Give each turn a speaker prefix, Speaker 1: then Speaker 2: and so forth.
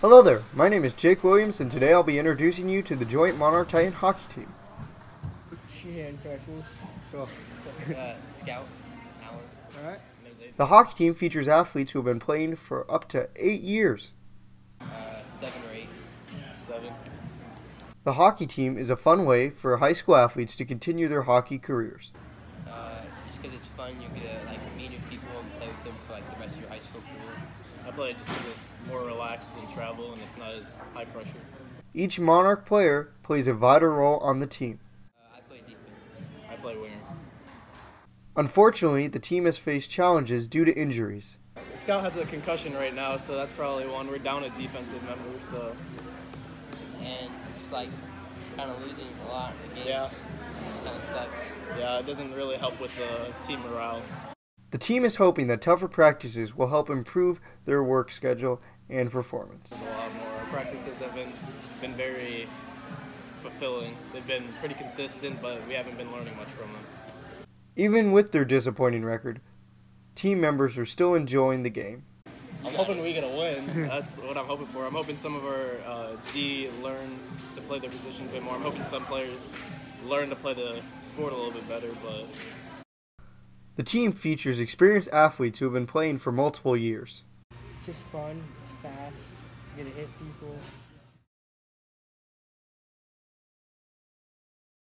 Speaker 1: Hello there, my name is Jake Williams and today I'll be introducing you to the Joint Monarch Titan hockey team.
Speaker 2: Sheehan
Speaker 3: Scout.
Speaker 1: The hockey team features athletes who have been playing for up to eight years.
Speaker 3: Uh, seven or eight. Seven.
Speaker 1: The hockey team is a fun way for high school athletes to continue their hockey careers.
Speaker 3: Just because it's fun, you get to like meet new people and play with them for like the rest of your high school career.
Speaker 4: I play it just because it's more relaxed than travel and it's not as high pressure.
Speaker 1: Each Monarch player plays a vital role on the team.
Speaker 3: Uh, I play defense.
Speaker 4: I play winger.
Speaker 1: Unfortunately, the team has faced challenges due to injuries.
Speaker 4: Scout has a concussion right now, so that's probably one. We're down a defensive member, so
Speaker 3: And just like kind of losing a lot in the games.
Speaker 4: Yeah.
Speaker 3: Sucks.
Speaker 4: yeah, it doesn't really help with the team morale.
Speaker 1: The team is hoping that tougher practices will help improve their work schedule and performance.
Speaker 4: A lot more. Our practices have been been very fulfilling. They've been pretty consistent, but we haven't been learning much from them.
Speaker 1: Even with their disappointing record, team members are still enjoying the game.
Speaker 4: I'm hoping we get a win. That's what I'm hoping for. I'm hoping some of our uh, D learn to play their position a bit more. I'm hoping some players learn to play the sport a little bit better, but
Speaker 1: The team features experienced athletes who have been playing for multiple years.
Speaker 2: Just fun. It's fast. You get to hit people.